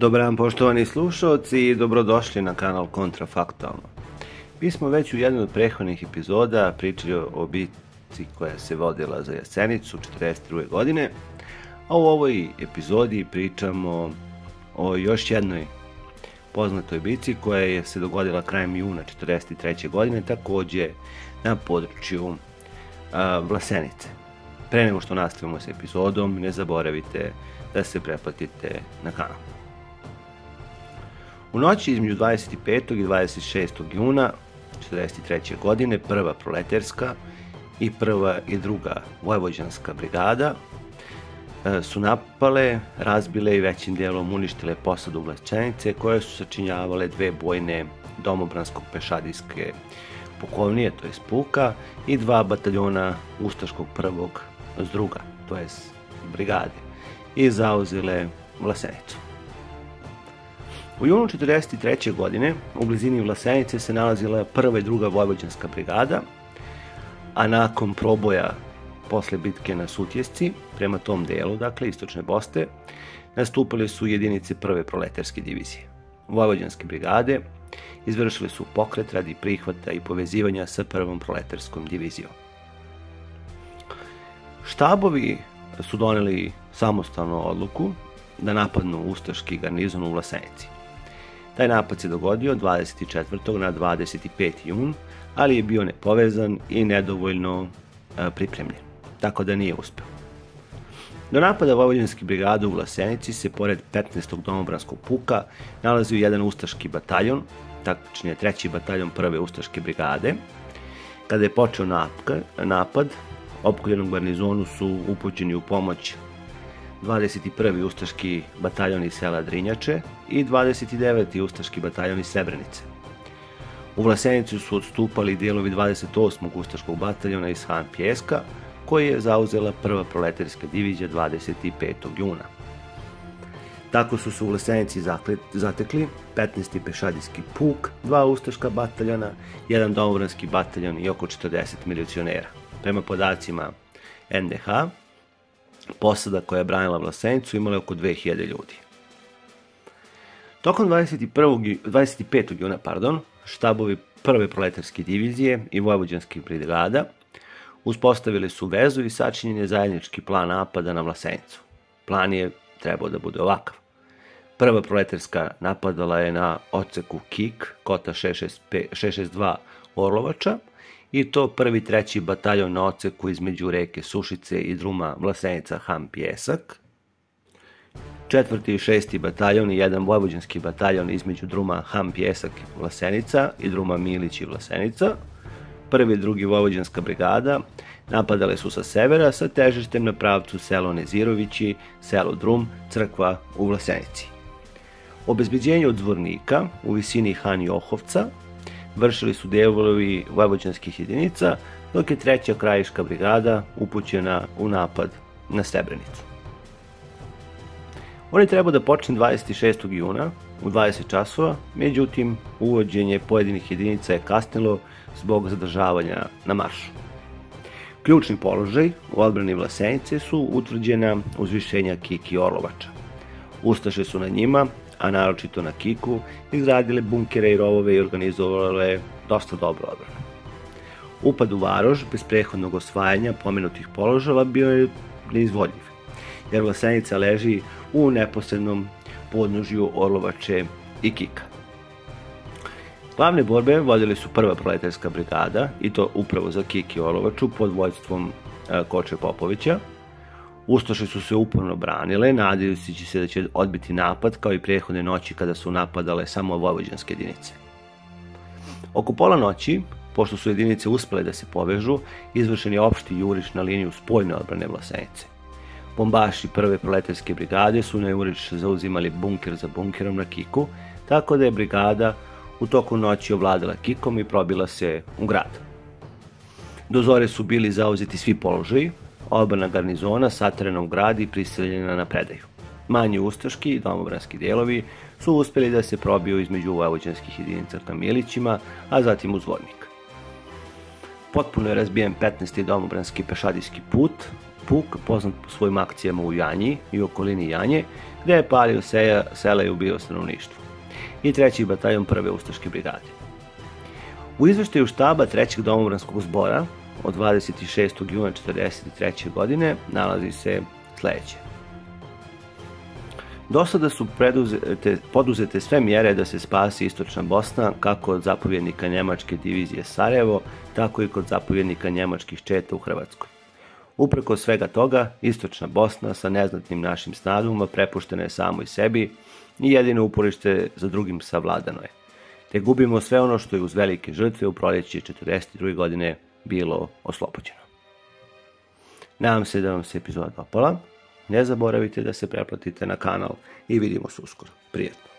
Dobar dan poštovani slušalci i dobrodošli na kanal Kontrafaktualno. Mi smo već u jednoj od prethodnih epizoda pričali o bitci koja se vodila za Jasenicu 1942. godine, a u ovoj epizodi pričamo o još jednoj poznatoj bici koja je se dogodila krajem juna 1943. godine, takođe na području a, Vlasenice. Pre nego što nastavimo s epizodom, ne zaboravite da se pretplatite na kanal. U noći između 25. i 26. juna 1943. godine prva proleterska i prva i druga vojvođanska brigada e, su napale, razbile i većim dijelom uništile posadu Vlačanice koje su sačinjavale dve bojne domobranskog pešadijske pukovnije, to je puka, i dva bataljona Ustaškog prvog zdruga, to je brigade, i zauzile Vlasenicu. U junu 1943. godine u blizini Vlasenice se nalazila prva i druga vojvođanska brigada, a nakon proboja posle bitke na Sutjesci, prema tom delu, dakle, istočne Boste, nastupile su jedinice prve proletarske divizije. Vojvođanske brigade izvršile su pokret radi prihvata i povezivanja sa prvom proletarskom divizijom. Štabovi su doneli samostalnu odluku da napadnu ustaški garnizon u Vlasenici. Taj napad se dogodio 24. na 25. jun, ali je bio nepovezan i nedovoljno e, pripremljen, tako da nije uspeo. Do napada Vojvođanske brigade u Vlasenici se pored 15. domobranskog puka nalazio jedan ustaški bataljon, tačnije treći bataljon prve ustaške brigade. Kada je počeo napad, opkoljenom garnizonu su upućeni u pomoć 21. ustaški bataljon iz sela Drinjače i 29. ustaški bataljon iz Srebrenice. U Vlasenicu su odstupali dijelovi 28. ustaškog bataljona iz Han Pjeska, koji je zauzela prva proletarska divizija 25. juna. Tako su se u Vlasenici zatekli 15. pešadijski puk, dva ustaška bataljona, jedan domobranski bataljon i oko 40 milicionera. Prema podacima NDH, posada koja je branila Vlasenicu imala je oko 2000 ljudi. Tokom 21. 25. juna pardon, štabovi prve proletarske divizije i vojvođanskih brigada uspostavili su vezu i sačinjen je zajednički plan napada na Vlasenicu. Plan je trebao da bude ovakav. Prva proletarska napadala je na oceku Kik, kota 662 Orlovača, i to prvi treći bataljon na oceku između reke Sušice i druma Vlasenica Ham Pjesak, četvrti i šesti bataljon i jedan vojvođanski bataljon između druma Ham Pjesak Vlasenica i druma Milić i Vlasenica, prvi i drugi vojvođanska brigada napadale su sa severa sa težištem na pravcu selo Nezirovići, selo Drum, crkva u Vlasenici. Obezbeđenje od dvornika u visini Han Johovca vršili su delovi vojvođanskih jedinica, dok je treća krajiška brigada upućena u napad na Srebrenicu. On je trebao da počne 26. juna u 20 časova, međutim uvođenje pojedinih jedinica je kasnilo zbog zadržavanja na maršu. Ključni položaj u odbrani Vlasenice su utvrđena uzvišenja Kiki Orlovača. Ustaše su na njima a naročito na Kiku, izgradile bunkere i rovove i organizovale dosta dobro odbrane. Upad u Varoš bez prehodnog osvajanja pomenutih položava bio je neizvodljiv, jer Vlasenica leži u neposrednom podnožju Orlovače i Kika. Glavne borbe vodili su prva proletarska brigada, i to upravo za Kik i Orlovaču pod vojstvom e, Koče Popovića, Ustoše su se uporno branile, nadajući se da će odbiti napad, kao i prethodne noći kada su napadale samo vojvođanske jedinice. Oko pola noći, pošto su jedinice uspele da se povežu, izvršen je opšti juriš na liniju spoljne odbrane Vlasenice. Bombaši prve proletarske brigade su na juriš zauzimali bunker za bunkerom na Kiku, tako da je brigada u toku noći ovladala Kikom i probila se u grad. Do zore su bili zauzeti svi položaji, Odbrana garnizona satrena u grad i priseljena na predaju. Manji ustaški i domobranski delovi su uspeli da se probiju između vojvođanskih jedinica ka Milićima, a zatim uz Vodnik. Potpuno je razbijen 15. domobranski pešadijski put, puk poznat po svojim akcijama u Janji i okolini Janje, gde je palio seja, sela i ubio stanovništvo. I treći bataljon prve ustaške brigade. U izveštaju štaba trećeg domobranskog zbora od 26. juna 1943. godine nalazi se sledeće. Do sada su preduzete, poduzete sve mjere da se spasi istočna Bosna, kako od zapovjednika Njemačke divizije Sarajevo, tako i kod zapovjednika Njemačkih četa u Hrvatskoj. Upreko svega toga, istočna Bosna sa neznatnim našim snagama prepuštena je samo i sebi i jedino uporište za drugim savladano je. Te gubimo sve ono što je uz velike žrtve u proljeći 42. godine bilo oslobođeno. Nadam se da vam se epizoda dopala. Ne zaboravite da se preplatite na kanal i vidimo se uskoro. Prijetno!